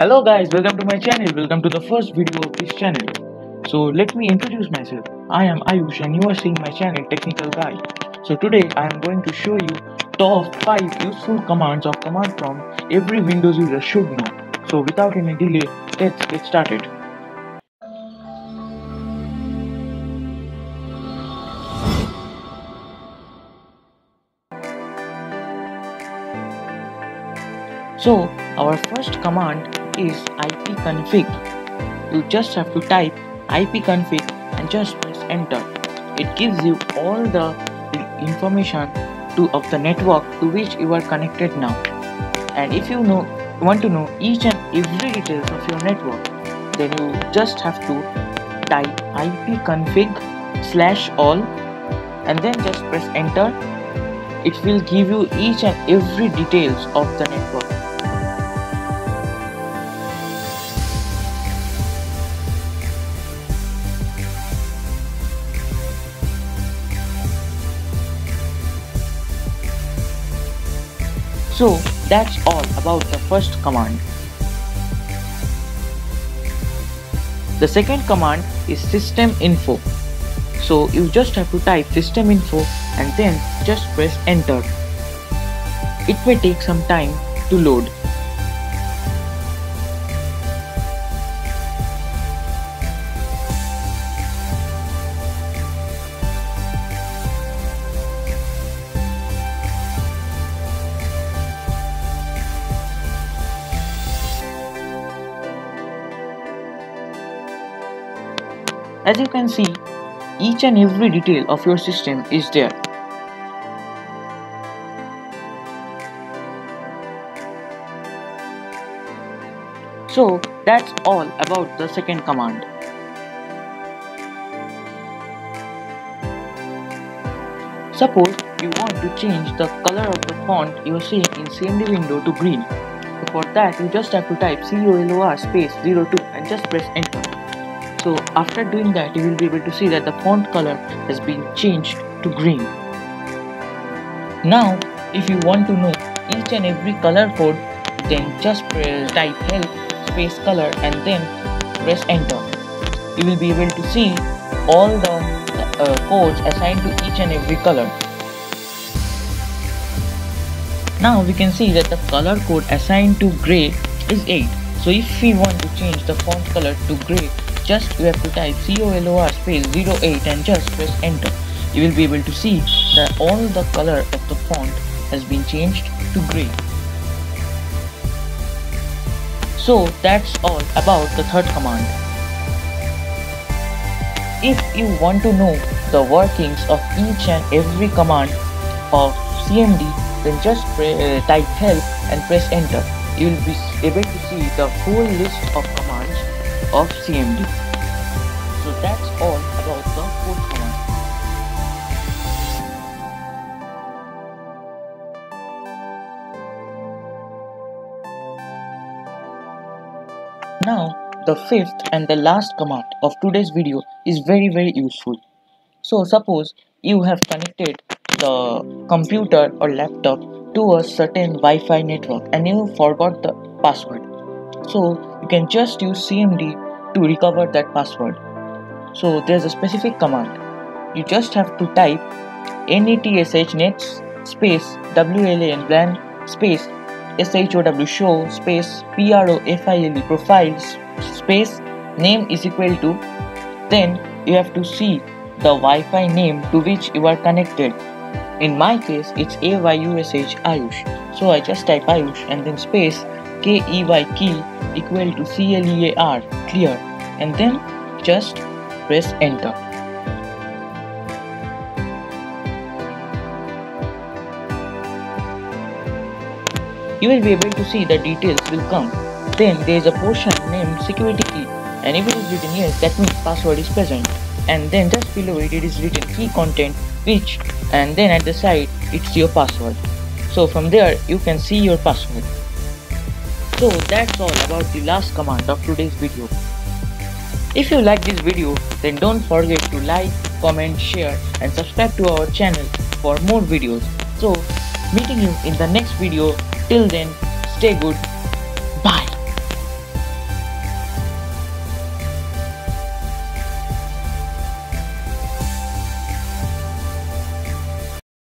Hello guys, welcome to my channel. Welcome to the first video of this channel. So let me introduce myself. I am Ayush and you are seeing my channel Technical Guy. So today I am going to show you top 5 useful commands of command prompt every Windows user should know. So without any delay, let's get started. So our first command is ipconfig. You just have to type ipconfig and just press enter. It gives you all the information to of the network to which you are connected now. And if you know want to know each and every details of your network, then you just have to type ipconfig slash all and then just press enter. It will give you each and every details of the network. So that's all about the first command. The second command is system info. So you just have to type system info and then just press enter. It may take some time to load. As you can see, each and every detail of your system is there. So that's all about the second command. Suppose you want to change the color of the font you are seeing in CMD window to green. For that you just have to type COLOR space 02 and just press enter. So after doing that you will be able to see that the font color has been changed to green. Now if you want to know each and every color code then just press type help space color and then press enter. You will be able to see all the uh, codes assigned to each and every color. Now we can see that the color code assigned to gray is 8. So if we want to change the font color to gray just you have to type color space 08 and just press enter. You will be able to see that all the color of the font has been changed to gray. So that's all about the third command. If you want to know the workings of each and every command of cmd then just uh, type help and press enter. You will be able to see the full list of commands of CMD. So that's all about the fourth command. Now the fifth and the last command of today's video is very very useful. So suppose you have connected the computer or laptop to a certain Wi-Fi network and you forgot the password. So can just use CMD to recover that password. So there's a specific command. You just have to type netsh nets space wlan space show show space profile profiles space name is equal to then you have to see the Wi-Fi name to which you are connected. In my case, it's AYUSH Ayush. So I just type Ayush and then space KEY key equal to CLEAR clear and then just press enter. You will be able to see the details will come. Then there is a portion named security key and if it is written yes that means password is present and then just below it it is written key content which and then at the side it's your password. So from there you can see your password. So that's all about the last command of today's video. If you like this video then don't forget to like, comment, share and subscribe to our channel for more videos. So meeting you in the next video. Till then stay good